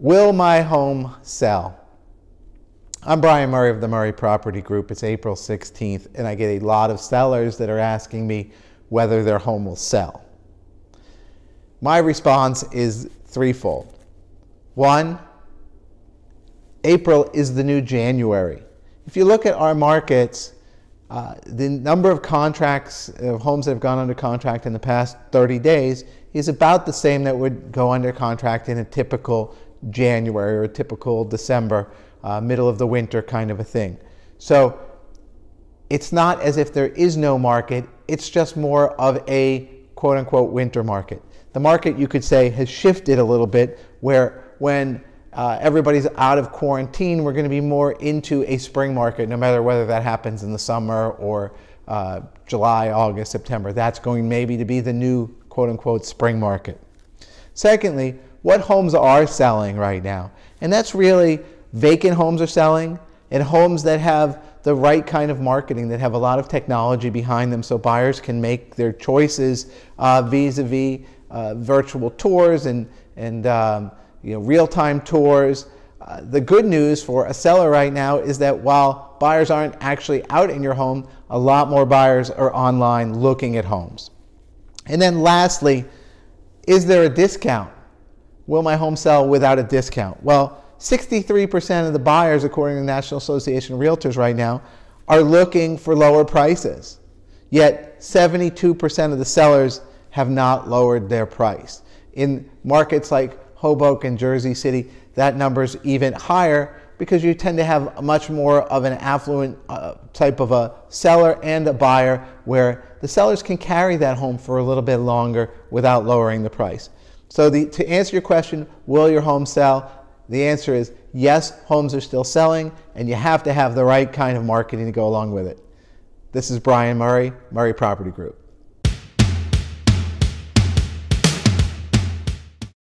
Will my home sell? I'm Brian Murray of the Murray Property Group. It's April 16th, and I get a lot of sellers that are asking me whether their home will sell. My response is threefold. One, April is the new January. If you look at our markets, uh, the number of contracts of homes that have gone under contract in the past 30 days is about the same that would go under contract in a typical January or a typical December, uh, middle of the winter kind of a thing. So it's not as if there is no market, it's just more of a quote unquote winter market. The market, you could say, has shifted a little bit where when uh, everybody's out of quarantine, we're going to be more into a spring market, no matter whether that happens in the summer or uh, July, August, September. That's going maybe to be the new quote unquote spring market. Secondly, what homes are selling right now. And that's really vacant homes are selling and homes that have the right kind of marketing, that have a lot of technology behind them so buyers can make their choices uh, vis-a-vis uh, virtual tours and, and um, you know, real-time tours. Uh, the good news for a seller right now is that while buyers aren't actually out in your home, a lot more buyers are online looking at homes. And then lastly, is there a discount? will my home sell without a discount? Well, 63% of the buyers, according to the National Association of Realtors right now, are looking for lower prices. Yet 72% of the sellers have not lowered their price. In markets like Hoboken, Jersey City, that number is even higher because you tend to have much more of an affluent uh, type of a seller and a buyer where the sellers can carry that home for a little bit longer without lowering the price. So the, to answer your question, will your home sell? The answer is yes, homes are still selling, and you have to have the right kind of marketing to go along with it. This is Brian Murray, Murray Property Group.